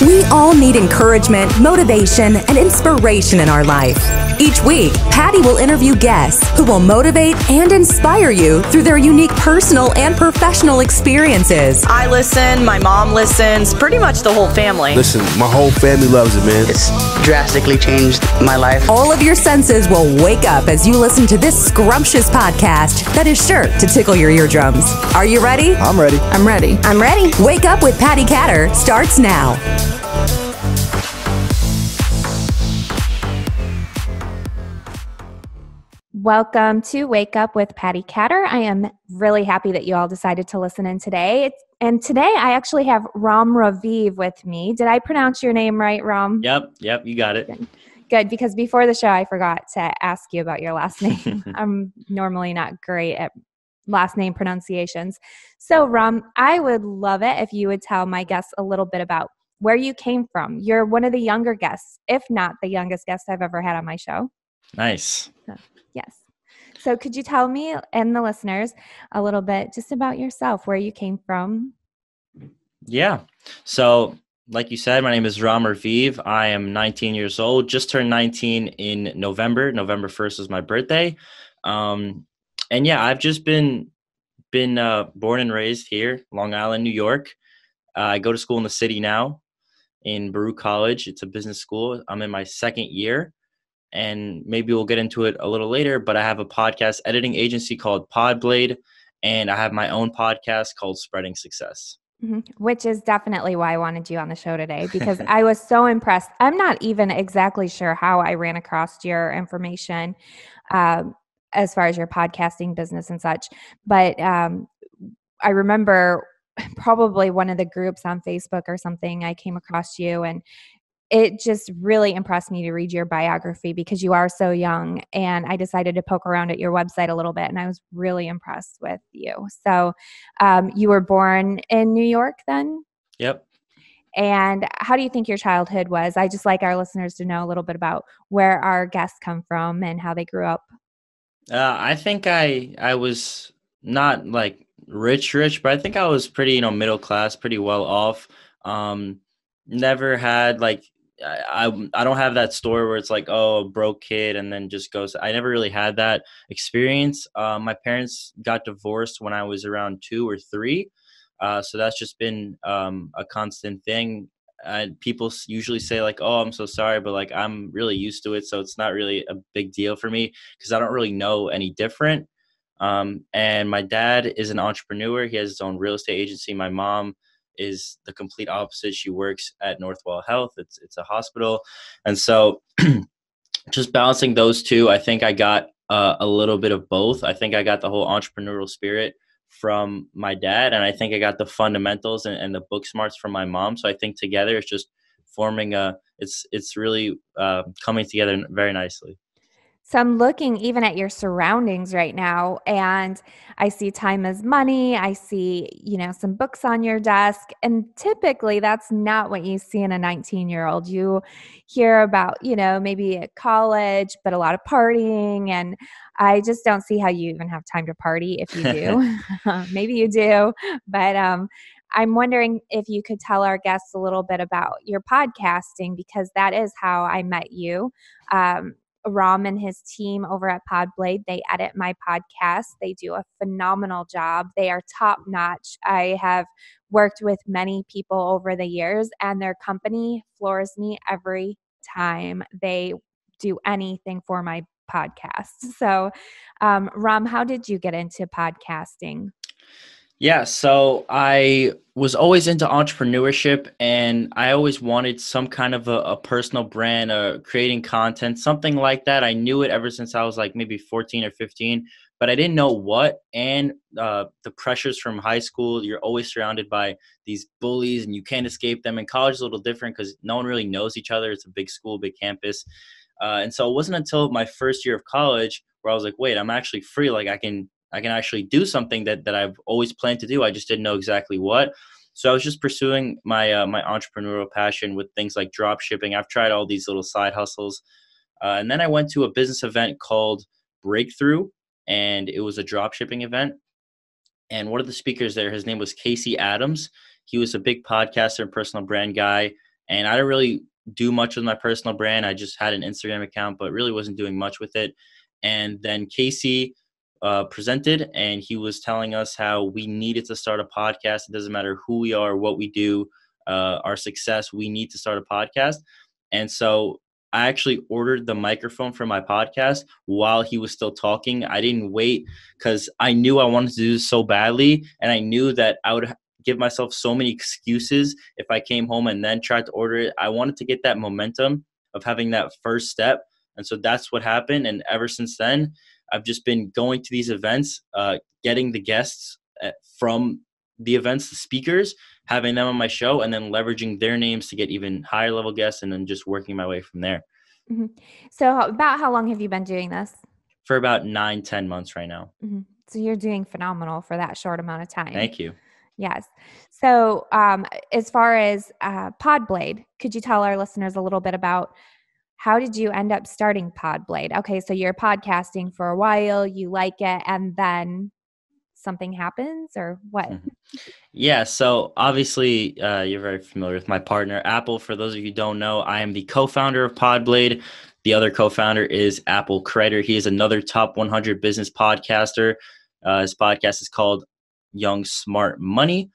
We all need encouragement, motivation, and inspiration in our life. Each week, Patti will interview guests who will motivate and inspire you through their unique personal and professional experiences. I listen, my mom listens, pretty much the whole family. Listen, my whole family loves it, man. It's drastically changed my life. All of your senses will wake up as you listen to this scrumptious podcast that is sure to tickle your eardrums. Are you ready? I'm ready. I'm ready. I'm ready. Wake up with Patti Katter starts now. Welcome to Wake Up with Patti Katter. I am really happy that you all decided to listen in today. And today I actually have Rom Raviv with me. Did I pronounce your name right, Rom? Yep, yep, you got it. Good, because before the show I forgot to ask you about your last name. I'm normally not great at last name pronunciations. So, Rom, I would love it if you would tell my guests a little bit about where you came from. You're one of the younger guests, if not the youngest guest I've ever had on my show. Nice. Yes. So, could you tell me and the listeners a little bit just about yourself, where you came from? Yeah. So, like you said, my name is Rom Raviv. I am 19 years old. Just turned 19 in November. November 1st is my birthday. Um, and yeah, I've just been been uh, born and raised here, Long Island, New York. Uh, I go to school in the city now, in Baruch College. It's a business school. I'm in my second year, and maybe we'll get into it a little later. But I have a podcast editing agency called Podblade, and I have my own podcast called Spreading Success. Mhm. Which is definitely why I wanted you on the show today because I was so impressed. I'm not even exactly sure how I ran across your information um, as far as your podcasting business and such, but um, I remember probably one of the groups on Facebook or something. I came across you and it just really impressed me to read your biography because you are so young. And I decided to poke around at your website a little bit, and I was really impressed with you. So, um, you were born in New York then? Yep. And how do you think your childhood was? I just like our listeners to know a little bit about where our guests come from and how they grew up. Uh, I think I I was not like rich rich, but I think I was pretty you know middle class, pretty well off. Um, never had like I, I don't have that story where it's like oh a broke kid and then just goes. I never really had that experience. Uh, my parents got divorced when I was around two or three, uh, so that's just been um, a constant thing. And people usually say like oh I'm so sorry, but like I'm really used to it, so it's not really a big deal for me because I don't really know any different. Um, and my dad is an entrepreneur. He has his own real estate agency. My mom is the complete opposite. She works at Northwell Health. It's it's a hospital, and so just balancing those two, I think I got uh, a little bit of both. I think I got the whole entrepreneurial spirit from my dad, and I think I got the fundamentals and, and the book smarts from my mom. So I think together it's just forming a. It's it's really uh, coming together very nicely. So I'm looking even at your surroundings right now and I see time is money. I see, you know, some books on your desk and typically that's not what you see in a 19-year-old. You hear about, you know, maybe at college, but a lot of partying and I just don't see how you even have time to party if you do. maybe you do, but um I'm wondering if you could tell our guests a little bit about your podcasting because that is how I met you. Um, Rom and his team over at Podblade. They edit my podcast. They do a phenomenal job. They are top notch. I have worked with many people over the years, and their company floors me every time they do anything for my podcast. So, um, Rom, how did you get into podcasting? Yeah, so I was always into entrepreneurship and I always wanted some kind of a, a personal brand, uh, creating content, something like that. I knew it ever since I was like maybe 14 or 15, but I didn't know what. And uh, the pressures from high school, you're always surrounded by these bullies and you can't escape them. And college is a little different because no one really knows each other. It's a big school, big campus. Uh, and so it wasn't until my first year of college where I was like, wait, I'm actually free. Like I can I can actually do something that that I've always planned to do. I just didn't know exactly what. So I was just pursuing my uh, my entrepreneurial passion with things like drop shipping. I've tried all these little side hustles, uh, and then I went to a business event called Breakthrough, and it was a drop shipping event. And one of the speakers there, his name was Casey Adams. He was a big podcaster and personal brand guy. and I didn't really do much with my personal brand. I just had an Instagram account, but really wasn't doing much with it. And then Casey uh, presented, and he was telling us how we needed to start a podcast. It doesn't matter who we are, what we do, uh, our success, we need to start a podcast. And so I actually ordered the microphone for my podcast while he was still talking. I didn't wait because I knew I wanted to do this so badly, and I knew that I would give myself so many excuses if I came home and then tried to order it. I wanted to get that momentum of having that first step. And so that's what happened. And ever since then, I've just been going to these events, uh, getting the guests uh, from the events, the speakers, having them on my show, and then leveraging their names to get even higher level guests, and then just working my way from there. Mm-hmm. So, about how long have you been doing this? For about nine, ten months right now. Mm-hmm. So you're doing phenomenal for that short amount of time. Thank you. Yes. So, um, as far as uh, Podblade, could you tell our listeners a little bit about how did you end up starting Podblade? Okay, so you're podcasting for a while, you like it, and then something happens, or what? Mm-hmm. Yeah. So obviously, uh, you're very familiar with my partner, Apple. For those of you don't know, I am the co-founder of Podblade. The other co-founder is Apple Kreider. He is another top 100 business podcaster. Uh, his podcast is called Young Smart Money.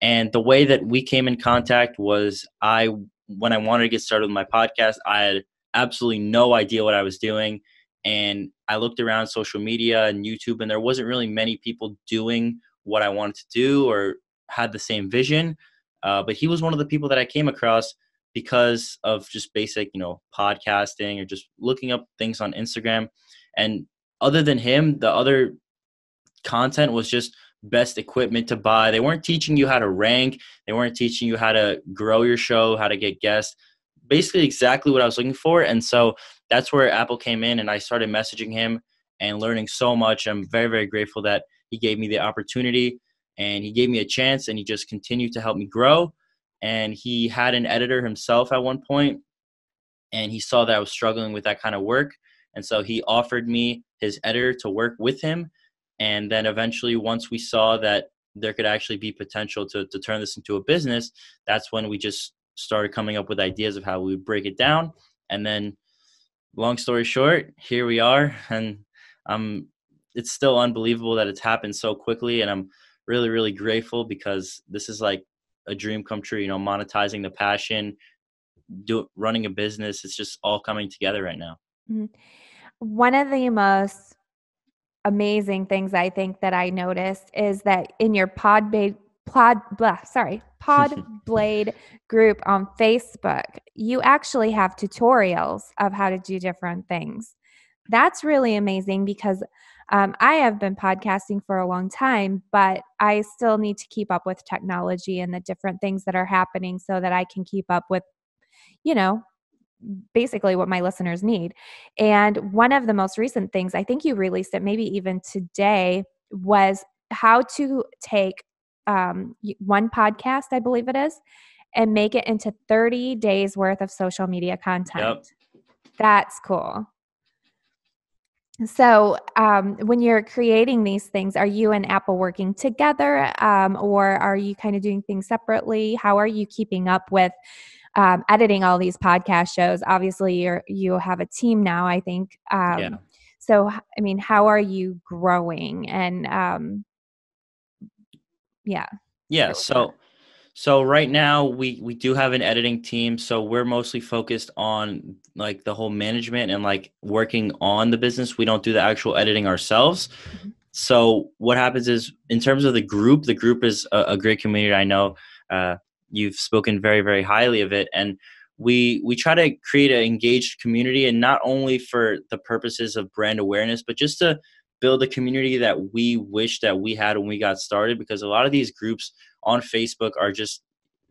And the way that we came in contact was I, when I wanted to get started with my podcast, I had absolutely no idea what I was doing. And I looked around social media and YouTube, and there wasn't really many people doing what I wanted to do or had the same vision. Uh, but he was one of the people that I came across because of just basic, you know, podcasting or just looking up things on Instagram. And other than him, the other content was just best equipment to buy. They weren't teaching you how to rank. They weren't teaching you how to grow your show, how to get guests. Basically, exactly what I was looking for. And so that's where Apple came in, and I started messaging him and learning so much. I'm very, very grateful that he gave me the opportunity and he gave me a chance, and he just continued to help me grow. And he had an editor himself at one point, and he saw that I was struggling with that kind of work. And so he offered me his editor to work with him and then eventually, once we saw that there could actually be potential to, to turn this into a business, that's when we just started coming up with ideas of how we would break it down. And then, long story short, here we are. And um, it's still unbelievable that it's happened so quickly. And I'm really, really grateful because this is like a dream come true, you know, monetizing the passion, do running a business. It's just all coming together right now. Mm-hmm. One of the most amazing things I think that I noticed is that in your pod pod blah, sorry pod blade group on Facebook, you actually have tutorials of how to do different things. That's really amazing because um, I have been podcasting for a long time, but I still need to keep up with technology and the different things that are happening so that I can keep up with, you know, basically what my listeners need. And one of the most recent things, I think you released it maybe even today, was how to take um, one podcast, I believe it is, and make it into 30 days worth of social media content. Yep. That's cool. So, um, when you're creating these things, are you and Apple working together, um, or are you kind of doing things separately? How are you keeping up with um, editing all these podcast shows. Obviously, you you have a team now. I think. Um, yeah. So, I mean, how are you growing? And um, yeah. Yeah. So, so right now we we do have an editing team. So we're mostly focused on like the whole management and like working on the business. We don't do the actual editing ourselves. Mm-hmm. So what happens is, in terms of the group, the group is a, a great community. I know. Uh, you've spoken very very highly of it and we we try to create an engaged community and not only for the purposes of brand awareness but just to build a community that we wish that we had when we got started because a lot of these groups on facebook are just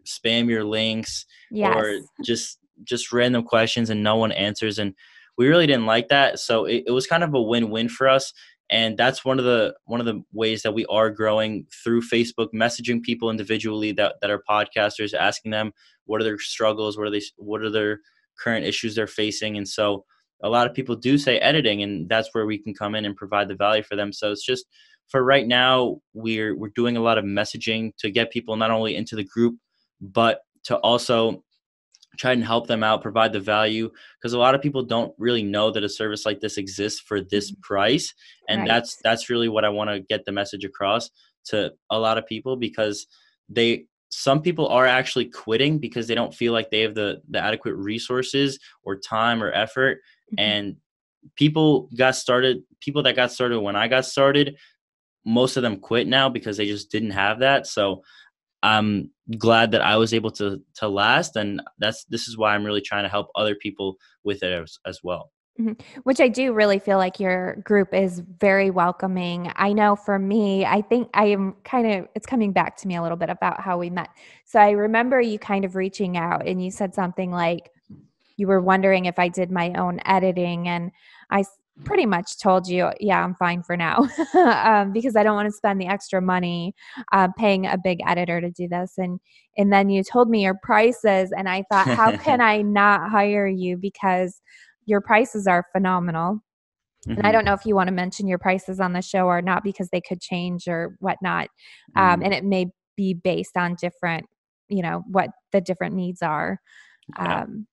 spam your links yes. or just just random questions and no one answers and we really didn't like that so it, it was kind of a win-win for us and that's one of the one of the ways that we are growing through facebook messaging people individually that, that are podcasters asking them what are their struggles what are they what are their current issues they're facing and so a lot of people do say editing and that's where we can come in and provide the value for them so it's just for right now we're we're doing a lot of messaging to get people not only into the group but to also try and help them out, provide the value because a lot of people don't really know that a service like this exists for this Mm-hmm. price. And Right. that's that's really what I want to get the message across to a lot of people because they some people are actually quitting because they don't feel like they have the the adequate resources or time or effort Mhm. and people got started people that got started when I got started most of them quit now because they just didn't have that so I'm glad that I was able to to last and that's this is why I'm really trying to help other people with it as, as well. Which I do really feel like your group is very welcoming. I know for me, I think I am kind of, it's coming back to me a little bit about how we met. So I remember you kind of reaching out and you said something like, you were wondering if I did my own editing. And I pretty much told you, yeah, I'm fine for now um, because I don't want to spend the extra money uh, paying a big editor to do this. And and then you told me your prices, and I thought, how can I not hire you because your prices are phenomenal. And I Mhm. don't know if you want to mention your prices on the show or not because they could change or whatnot. Um, Mm. and it may be based on different, you know, what the different needs are. Um,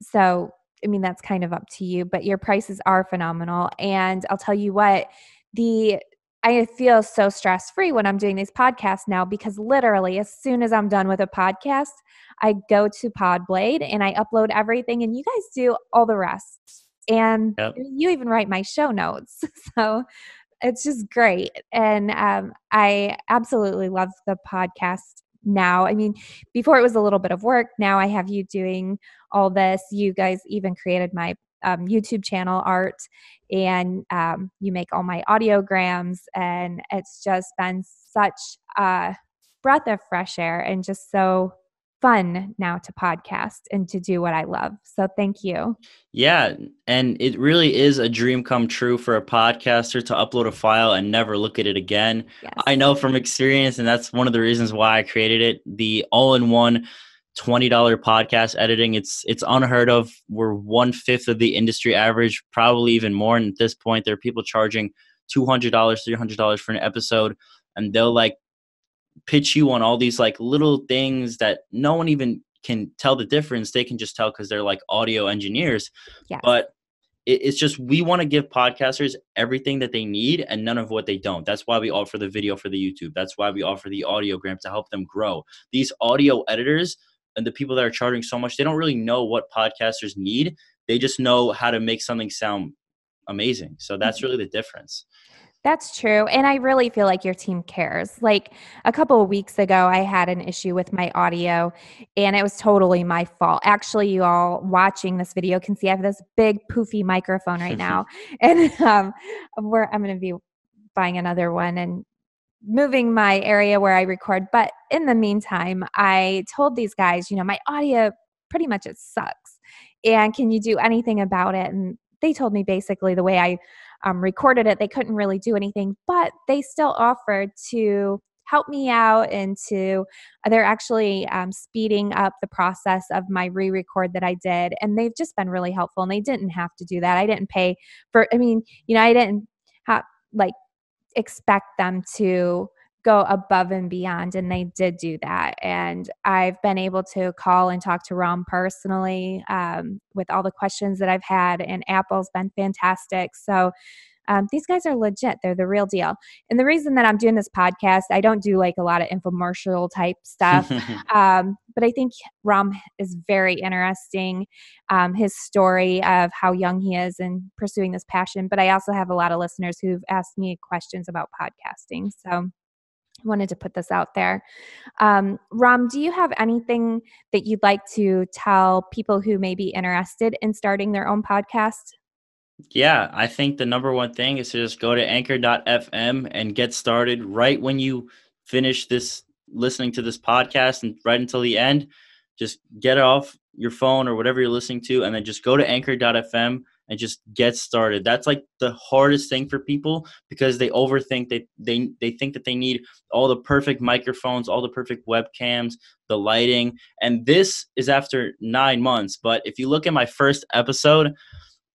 so, I mean, that's kind of up to you, but your prices are phenomenal. And I'll tell you what, the I feel so stress free when I'm doing these podcasts now because literally, as soon as I'm done with a podcast, I go to Podblade and I upload everything, and you guys do all the rest. And Yep. you even write my show notes. So it's just great. And um, I absolutely love the podcast now. I mean, before it was a little bit of work. Now I have you doing all this. You guys even created my um, YouTube channel art and um, you make all my audiograms. And it's just been such a breath of fresh air and just so fun now to podcast and to do what I love. So thank you. Yeah, and it really is a dream come true for a podcaster to upload a file and never look at it again. Yes. I know from experience, and that's one of the reasons why I created it. The all-in-one $20 podcast editing. It's it's unheard of. We're one fifth of the industry average, probably even more. And at this point, there are people charging $200, $300 for an episode, and they'll like pitch you on all these like little things that no one even can tell the difference. They can just tell because they're like audio engineers. Yes. But it, it's just we want to give podcasters everything that they need and none of what they don't. That's why we offer the video for the YouTube. That's why we offer the audiogram to help them grow. These audio editors and the people that are charging so much, they don't really know what podcasters need. They just know how to make something sound amazing. So that's mm-hmm. really the difference. That's true. And I really feel like your team cares. Like a couple of weeks ago, I had an issue with my audio and it was totally my fault. Actually, you all watching this video can see I have this big poofy microphone right now. and um, where I'm going to be buying another one and moving my area where I record. But in the meantime, I told these guys, you know, my audio pretty much it sucks. And can you do anything about it? And they told me basically the way I um, recorded it, they couldn't really do anything, but they still offered to help me out and to they're actually um, speeding up the process of my re-record that i did and they've just been really helpful and they didn't have to do that. I didn't pay for i mean you know i didn't have like expect them to go above and beyond and they did do that and i've been able to call and talk to rom personally um, with all the questions that i've had and apple's been fantastic so um, these guys are legit they're the real deal and the reason that i'm doing this podcast i don't do like a lot of infomercial type stuff um, but I think Rom is very interesting. Um, his story of how young he is and pursuing this passion. But I also have a lot of listeners who've asked me questions about podcasting. So wanted to put this out there. Um, Rom, do you have anything that you'd like to tell people who may be interested in starting their own podcast? Yeah, I think the number one thing is to just go to anchor.fm and get started right when you finish this listening to this podcast and right until the end. Just get off your phone or whatever you're listening to, and then just go to anchor.fm and just get started. That's like the hardest thing for people because they overthink they they they think that they need all the perfect microphones, all the perfect webcams, the lighting. And this is after 9 months, but if you look at my first episode,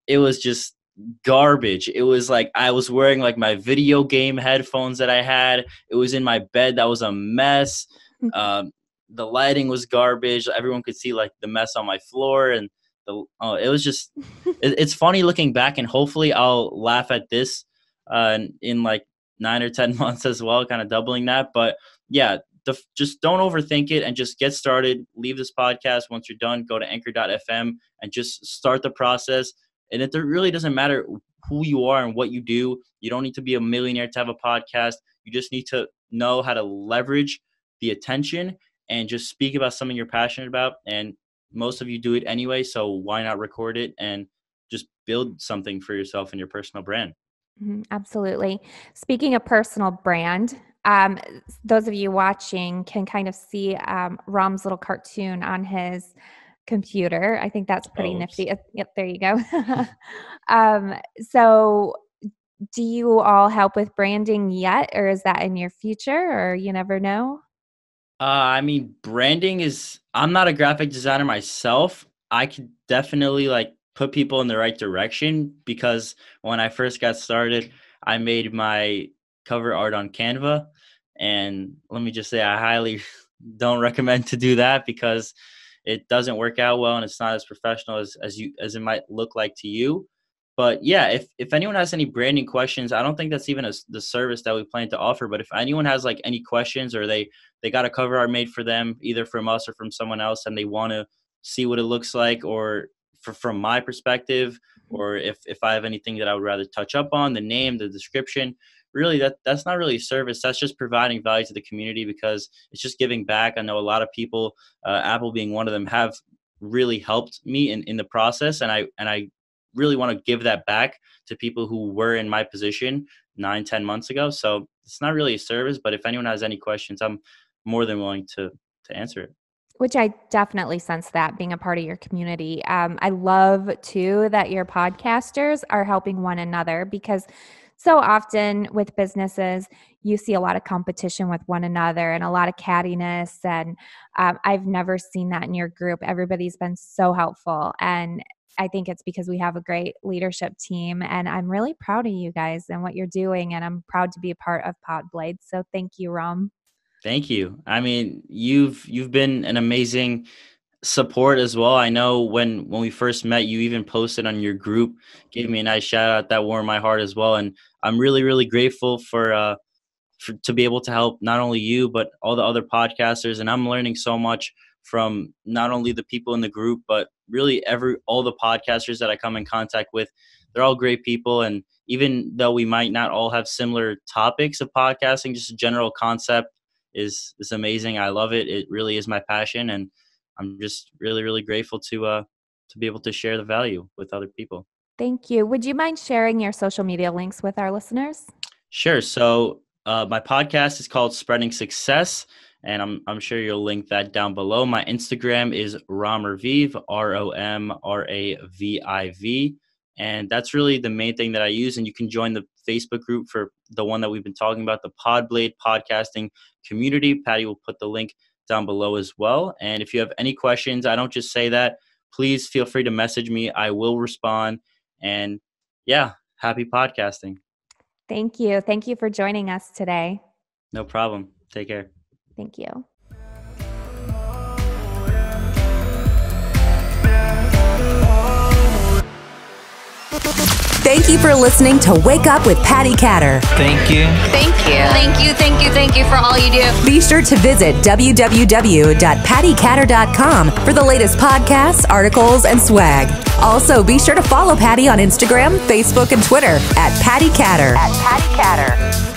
it was just garbage. It was like I was wearing like my video game headphones that I had. It was in my bed that was a mess. Um, the lighting was garbage. Everyone could see like the mess on my floor and the oh, it was just it, it's funny looking back and hopefully I'll laugh at this uh in, like 9 or 10 months as well, kind of doubling that, but yeah, the, just don't overthink it and just get started. Leave this podcast once you're done. Go to anchor.fm and just start the process. And it really doesn't matter who you are and what you do. You don't need to be a millionaire to have a podcast. You just need to know how to leverage the attention and just speak about something you're passionate about. And most of you do it anyway. So why not record it and just build something for yourself and your personal brand? Mm-hmm, absolutely. Speaking of personal brand, um, those of you watching can kind of see um, Rom's little cartoon on his computer. I think that's pretty oh, nifty. Yep, there you go. um, so, do you all help with branding yet, or is that in your future, or you never know? Uh, I mean, branding is. I'm not a graphic designer myself. I could definitely like put people in the right direction because when I first got started, I made my cover art on Canva. And let me just say, I highly don't recommend to do that because it doesn't work out well and it's not as professional as, as you as it might look like to you. But yeah, if if anyone has any branding questions, I don't think that's even a, the service that we plan to offer. But if anyone has like any questions or they they got a cover art made for them, either from us or from someone else, and they want to see what it looks like, or for, from my perspective, or if if I have anything that I would rather touch up on, the name, the description, really that that's not really a service that's just providing value to the community because it's just giving back i know a lot of people uh, apple being one of them have really helped me in, in the process and i and i really want to give that back to people who were in my position nine ten months ago so it's not really a service but if anyone has any questions i'm more than willing to to answer it which I definitely sense that being a part of your community. Um, I love too that your podcasters are helping one another because so often with businesses, you see a lot of competition with one another and a lot of cattiness. And um, I've never seen that in your group. Everybody's been so helpful. And I think it's because we have a great leadership team. And I'm really proud of you guys and what you're doing. And I'm proud to be a part of Pod Podblade. So thank you, Rom. Thank you. I mean, you've you've been an amazing support as well. I know when when we first met, you even posted on your group, gave me a nice shout out that warmed my heart as well. And I'm really really grateful for uh for, to be able to help not only you but all the other podcasters. And I'm learning so much from not only the people in the group but really every all the podcasters that I come in contact with. They're all great people, and even though we might not all have similar topics of podcasting, just a general concept is is amazing. I love it. It really is my passion, and I'm just really, really grateful to uh to be able to share the value with other people. Thank you. Would you mind sharing your social media links with our listeners? Sure. So uh, my podcast is called Spreading Success, and I'm I'm sure you'll link that down below. My Instagram is Romraviv, R O M R A V I V, and that's really the main thing that I use. And you can join the Facebook group for the one that we've been talking about, the Podblade podcasting community. Patti will put the link down below as well. And if you have any questions, I don't just say that. Please feel free to message me. I will respond. And yeah, happy podcasting. Thank you. Thank you for joining us today. No problem. Take care. Thank you. Thank you for listening to Wake Up with Patti Katter. Thank you. Thank you. Thank you, thank you, thank you for all you do. Be sure to visit www.pattikatter.com for the latest podcasts, articles, and swag. Also, be sure to follow Patti on Instagram, Facebook, and Twitter at Patti Katter. At Patti Katter.